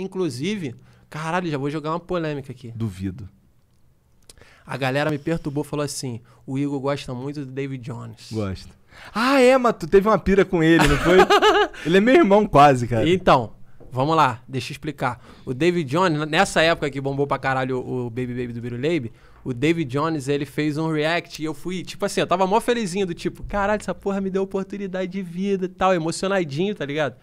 Inclusive, caralho, já vou jogar uma polêmica aqui. Duvido. A galera me perturbou, falou assim: o Igor gosta muito do David Jones. Gosto. Ah, é, mas tu teve uma pira com ele, não foi? ele é meu irmão quase, cara. Então, vamos lá, deixa eu explicar. O David Jones, nessa época que bombou pra caralho o, o Baby Baby do Biruleibe, o David Jones, ele fez um react e eu fui, tipo assim, eu tava mó felizinho do tipo, caralho, essa porra me deu oportunidade de vida e tal, emocionadinho, tá ligado?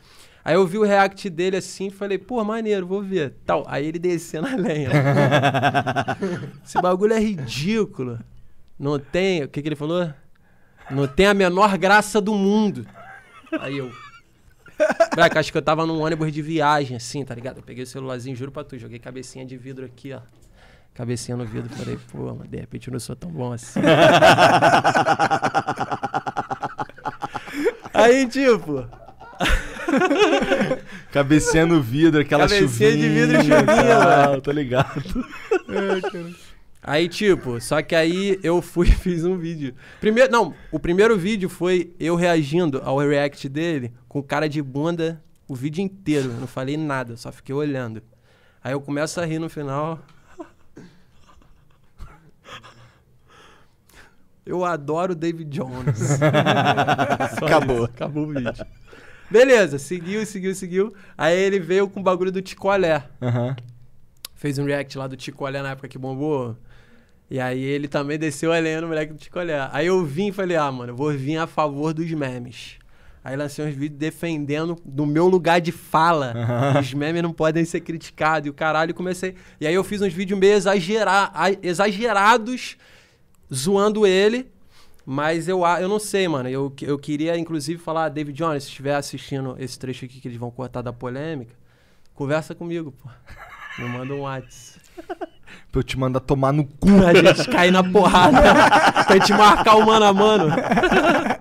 Aí eu vi o react dele assim e falei, pô, maneiro, vou ver. Tal. Aí ele descendo a lenha. Esse bagulho é ridículo. Não tem. O que, que ele falou? Não tem a menor graça do mundo. Aí eu. Braca, acho que eu tava num ônibus de viagem, assim, tá ligado? Eu peguei o celularzinho, juro pra tu, joguei cabecinha de vidro aqui, ó. Cabecinha no vidro, falei, pô, mas de repente eu não sou tão bom assim. Aí, tipo. Cabecinha no vidro, aquela Cabecinha chuvinha. de vidro e chuvinha, mano. tô ligado. Aí, tipo, só que aí eu fui e fiz um vídeo. Primeiro, não, o primeiro vídeo foi eu reagindo ao react dele com cara de bunda o vídeo inteiro. Eu não falei nada, só fiquei olhando. Aí eu começo a rir no final. Eu adoro David Jones. Acabou. isso, acabou o vídeo. Beleza, seguiu, seguiu, seguiu. Aí ele veio com o bagulho do Ticolé Aham. fez um react lá do Ticolé na época que bombou. E aí ele também desceu a lenha no moleque do Ticolé. Aí eu vim e falei, ah, mano, eu vou vir a favor dos memes. Aí lancei uns vídeos defendendo do meu lugar de fala. Os memes não podem ser criticados. E o caralho, comecei. E aí eu fiz uns vídeos meio exagera... a- exagerados, zoando ele. Mas eu, eu não sei, mano. Eu, eu queria, inclusive, falar, David Jones, se estiver assistindo esse trecho aqui que eles vão cortar da polêmica, conversa comigo, pô. Me manda um WhatsApp. Pra eu te mandar tomar no cu. A gente cair na porrada. pra gente marcar o mano a mano.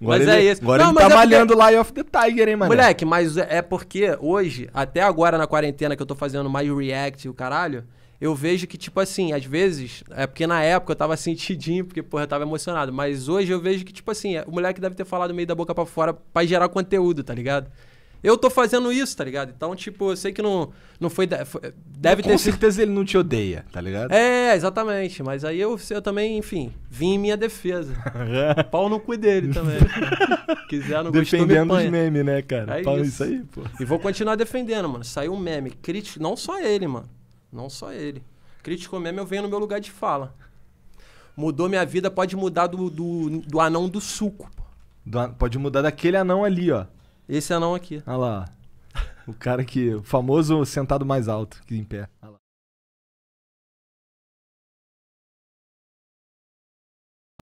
Mas ele, é isso. Agora Não, ele mas tá é porque- malhando Lie of the Tiger, hein, mano? Moleque, mas é porque hoje, até agora na quarentena que eu tô fazendo mais react e o caralho, eu vejo que, tipo assim, às vezes, é porque na época eu tava sentidinho, porque, porra, eu tava emocionado. Mas hoje eu vejo que, tipo assim, o moleque deve ter falado meio da boca pra fora pra gerar conteúdo, tá ligado? Eu tô fazendo isso, tá ligado? Então, tipo, eu sei que não, não foi. foi- Deve Com ter sido. certeza ele não te odeia, tá ligado? É, exatamente. Mas aí eu, eu também, enfim, vim em minha defesa. Pau no cu dele também. Quiser, não gostou, Defendendo os memes, né, cara? É Fala isso. isso aí, pô. E vou continuar defendendo, mano. Saiu um meme. Crítico, não só ele, mano. Não só ele. Crítico meme, eu venho no meu lugar de fala. Mudou minha vida, pode mudar do, do, do anão do suco. pô. Do- Pode mudar daquele anão ali, ó. Esse anão aqui. Olha lá. O cara que. O famoso sentado mais alto que em pé. Olha lá.